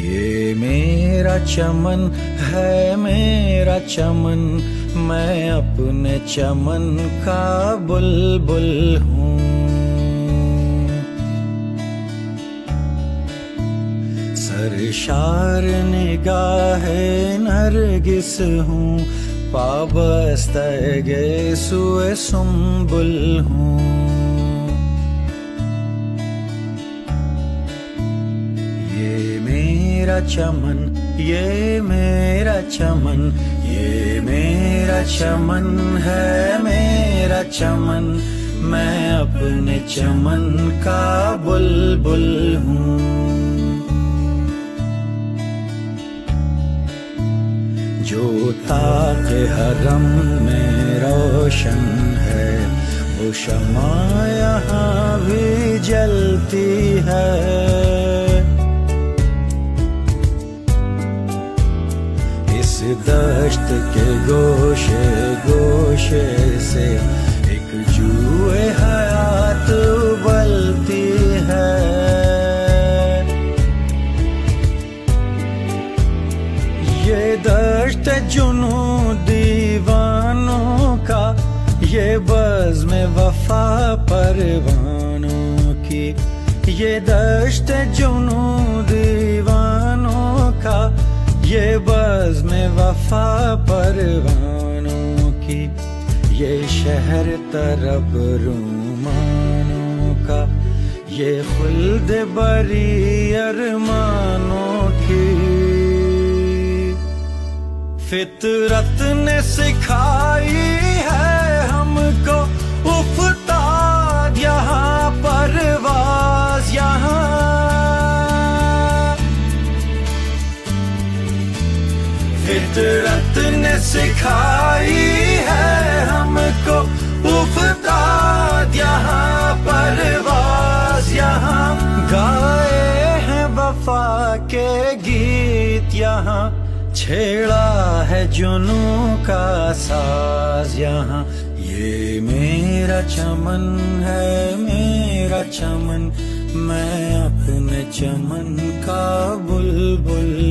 ये मेरा चमन है मेरा चमन, मैं अपने चमन का बुलबुल हूँ। सरशार निगाह नरगिस हूँ पाबस्तगे सुए सुम्बुल हूँ। चमन, ये मेरा चमन, ये मेरा चमन है, मेरा चमन। मैं अपने चमन का बुलबुल हूँ। जो ताक हरम में रोशन है, वो शमा यहाँ भी जलती है। इस दश्त के गोशे गोशे से एक जुए हयात उबलती है। ये दश्त जुनू दीवानों का, ये बज में वफा परवानों की। ये दश्त जुनू दीवानों वफा परवानों की, ये शहर तरब रूमानों का, ये खुल्द बरी अरमानों की। फितरत ने सिखाई फितरत ने सिखाई है हमको। उफताद यहाँ परवाज, यहाँ गाए हैं वफा के गीत, यहाँ छेड़ा है जुनू का साज, यहाँ ये मेरा चमन है, मेरा चमन, मैं अपने चमन का बुलबुल हूँ